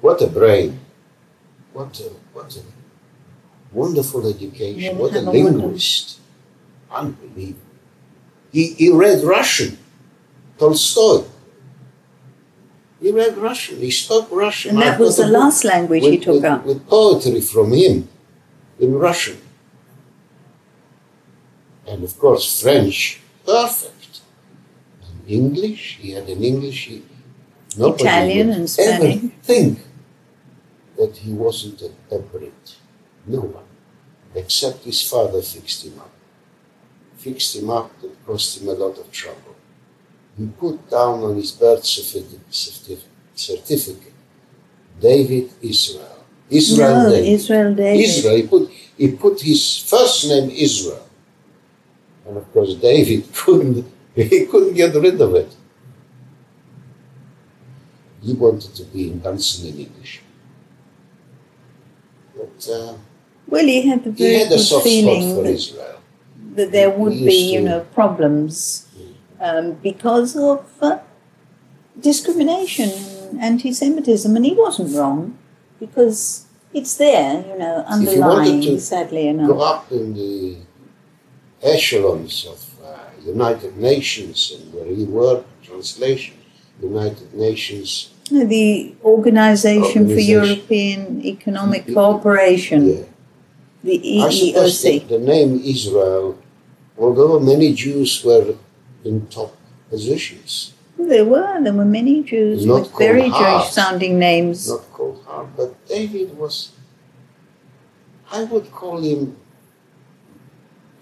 What a brain. What a, what a wonderful education. What a have a wonder. linguist. Unbelievable. He, he read Russian. Tolstoy. He read Russian. He spoke Russian. And that was the last language he took with, up. with poetry from him in Russian. And of course, French, perfect. And English, he had an English. He, Italian and Spanish. Ever think that he wasn't a, a Brit. No one. Except his father fixed him up. Fixed him up, that cost him a lot of trouble. He put down on his birth certificate, certificate David Israel. Israel no, David. Israel David. Israel. He put, he put his first name Israel. And of course, David couldn't, he couldn't get rid of it. He wanted to be in dancing in English. But uh, Well, he had the he very had good feeling for that, Israel. that there would He be, you know, problems um, because of uh, discrimination and anti-Semitism, and he wasn't wrong because it's there, you know, If you wanted underlying. to sadly enough, enough. up in the echelons of uh, United Nations and where he worked, translation, United Nations. The Organization for European Economic Yeah. Cooperation, Yeah. the EEOC. that the name Israel, although many Jews were in top positions, There were. There were many Jews Not with very. Jewish sounding names. not called hard, but David was, I would call him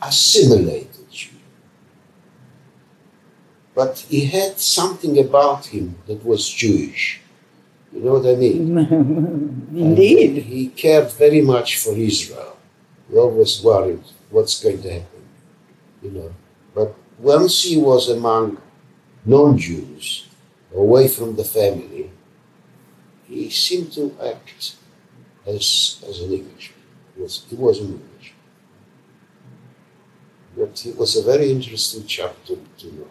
assimilated Jew. But he had something about him that was Jewish. You know what I mean? Indeed. he cared very much for Israel. He always worried what's going to happen, you know. But once he was among non-Jews, away from the family, he seemed to act as, as an Englishman. He was, he was an Englishman. But he was a very interesting chapter to, to know.